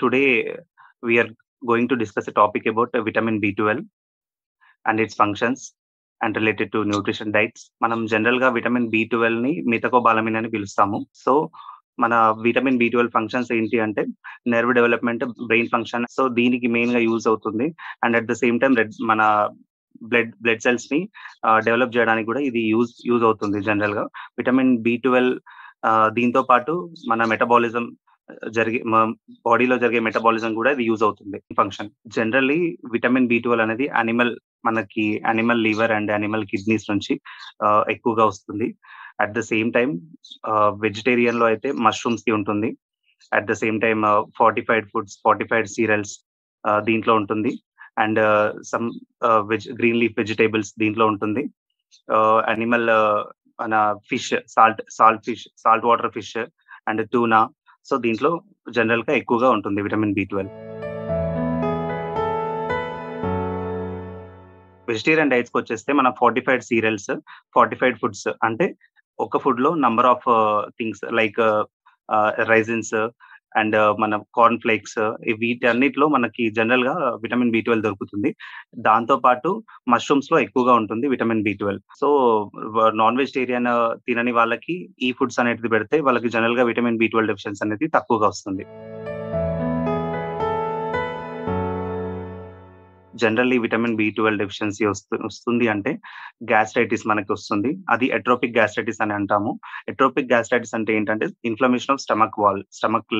Today, we are going to discuss a topic about uh, vitamin B12 and its functions related to nutrition diets మనం జనరల్గా vitamin B ట్వెల్వ్ని మితకోబాలమిన్ అని పిలుస్తాము. So మన vitamin B twelve functions ఏంటి అంటే nerve development brain function so దీనికి మెయిన్గా use అవుతుంది. And at the same time red మన బ్లడ్ బ్లడ్ సెల్స్ని డెవలప్ చేయడానికి కూడా ఇది యూజ్ యూజ్ అవుతుంది జనరల్గా విటమిన్ బి ట్వెల్వ్ దీంతో పాటు మన మెటబాలిజం జరిగే బాడీలో జరిగే మెటబాలిజం కూడా ఇది యూజ్ అవుతుంది function generally vitamin B twelve అనేది అనిమల్ మనకి animal liver and animal kidneys నుంచి ఎక్కువగా వస్తుంది. అట్ ద సేమ్ టైం వెజిటేరియన్లో అయితే మష్రూమ్స్కి ఉంటుంది. At the same time fortified foods fortified cereals దీంట్లో ఉంటుంది. And some veg green leaf vegetables దీంట్లో ఉంటుంది. అనిమల్ మన fish salt salt fish salt water fish and tuna so దీంట్లో జనరల్గా ఎక్కువగా ఉంటుంది విటమిన్ బి ట్వెల్వ్. వెజిటేరియన్ డైట్స్కి వచ్చేస్తే మన ఫార్టిఫైడ్ సీరియల్స్ ఫార్టిఫైడ్ ఫుడ్స్ అంటే ఒక ఫుడ్లో number of things like raisins and మన కార్న్ ఫ్లేక్స్ వీటన్నిటిలో మనకి జనరల్గా విటమిన్ బి ట్వెల్వ్ దొరుకుతుంది. దాంతో పాటు మష్రూమ్స్లో ఎక్కువగా ఉంటుంది vitamin B twelve so non vegetarian తినని వాళ్ళకి ఈ ఫుడ్స్ అనేది పెడితే వాళ్ళకి జనరల్గా విటమిన్ బి ట్వెల్వ్ డెఫిషియన్స్ అనేది తక్కువగా వస్తుంది. Generally vitamin B twelve deficiency వస్తుంది అంటే గ్యాస్ట్రైటిస్ మనకి వస్తుంది. అది ఎట్రోపిక్ గ్యాస్ట్రైటిస్ అని అంటాము. ఎట్రోపిక్ గ్యాస్ట్రైటిస్ అంటే ఏంటంటే inflammation of stomach wall stomach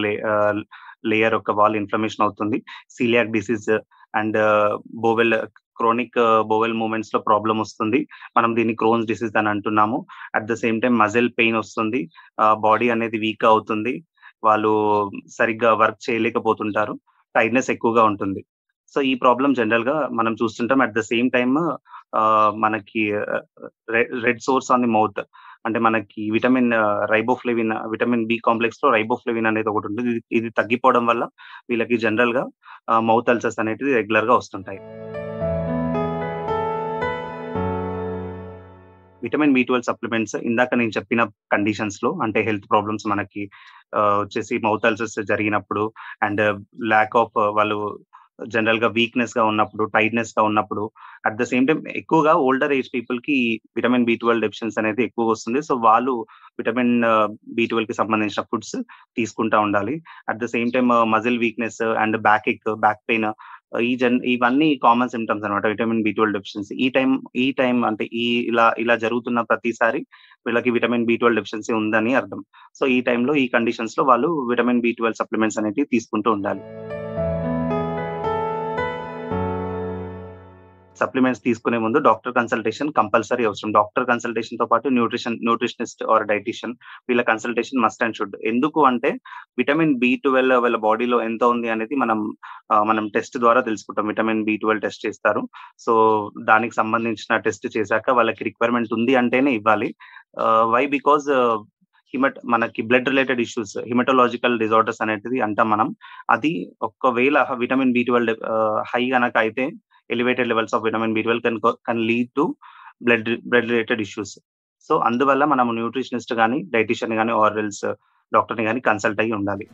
layer ఒక వాల్ ఇన్ఫ్లమేషన్ అవుతుంది. Coeliac disease and bowel chronic bowel మూమెంట్స్లో problem వస్తుంది. మనం దీన్ని క్రోన్స్ డిసీజ్ అని అంటున్నాము. At the same time muscle pain వస్తుంది. బాడీ అనేది వీక్ అవుతుంది. వాళ్ళు సరిగ్గా వర్క్ చేయలేకపోతుంటారు. టైర్నెస్ ఎక్కువగా ఉంటుంది. సో ఈ ప్రాబ్లం జనరల్గా మనం చూస్తుంటాం. అట్ ద సేమ్ టైమ్ మనకి red sores on the mouth. అంటే మనకి విటమిన్ రైబోఫ్లెవిన్ విటమిన్ బి కాంప్లెక్స్లో రైబోఫ్లెవిన్ అనేది ఒకటి ఉంటుంది. ఇది తగ్గిపోవడం వల్ల వీళ్ళకి జనరల్గా మౌత్ అల్సర్స్ అనేటివి రెగ్యులర్గా వస్తుంటాయి. విటమిన్ బి ట్వెల్వ్ సప్లిమెంట్స్ ఇందాక నేను చెప్పిన కండిషన్స్లో అంటే హెల్త్ ప్రాబ్లమ్స్ మనకి వచ్చేసి మౌత్ అల్సర్స్ జరిగినప్పుడు అండ్ ల్యాక్ ఆఫ్ వాళ్ళు జనరల్గా వీక్నెస్గా ఉన్నప్పుడు టైట్నెస్గా ఉన్నప్పుడు అట్ ద సేమ్ టైం ఎక్కువగా ఓల్డర్ ఏజ్ పీపుల్కి విటమిన్ బి ట్వెల్వ్ డెఫిషియన్స్ అనేది ఎక్కువ వస్తుంది. సో వాళ్ళు విటమిన్ బి ట్వెల్వ్కి సంబంధించిన ఫుడ్స్ తీసుకుంటా ఉండాలి. At the same time muscle weakness and back ఎక్ బ్యాక్ పెయిన్ ఈ జన్ ఇవన్నీ కామన్ సిమ్టమ్స్ అనమాట విటమిన్ బి ట్వెల్వ్ డెఫిషియన్సీ ఈ టైం ఈ టైం అంటే ఈ ఇలా ఇలా జరుగుతున్న ప్రతిసారి వీళ్ళకి విటమిన్ బి ట్వెల్వ్ డెఫిషియన్సీ ఉందని అర్థం. సో ఈ టైంలో ఈ కండిషన్స్లో వాళ్ళు విటమిన్ బి ట్వెల్వ్ సప్లిమెంట్స్ అనేవి తీసుకుంటూ ఉండాలి. సప్లిమెంట్స్ తీసుకునే ముందు డాక్టర్ కన్సల్టేషన్ కంపల్సరీ అవసరం. డాక్టర్ కన్సల్టేషన్తో పాటు న్యూట్రిషన్ న్యూట్రిషనిస్ట్ ఆర్ డైటిషియన్ వీళ్ళ కన్సల్టేషన్ మస్ట్ అండ్ షుడ్ ఎందుకు అంటే విటమిన్ బి ట్వెల్వ్ వీళ్ళ బాడీలో ఎంత ఉంది అనేది మనం మనం టెస్ట్ ద్వారా తెలుసుకుంటాం. విటమిన్ బి ట్వెల్వ్ టెస్ట్ చేస్తారు. సో దానికి సంబంధించిన టెస్ట్ చేశాక వాళ్ళకి రిక్వైర్మెంట్ ఉంది అంటేనే ఇవ్వాలి. వై బికాజ్ హిమట్ మనకి blood related issues haematological disorders అనేది అంటాం మనం. అది ఒకవేళ విటమిన్ బి ట్వెల్వ్ హై కనుక అయితే elevated levels of vitamin B twelve can can lead to blood blood related issues so అందువల్ల మనం న్యూట్రిషనిస్ట్ కానీ డైటిషియన్ కానీ ఆర్ఎల్స్ డాక్టర్ని కానీ కన్సల్ట్ అయ్యి ఉండాలి.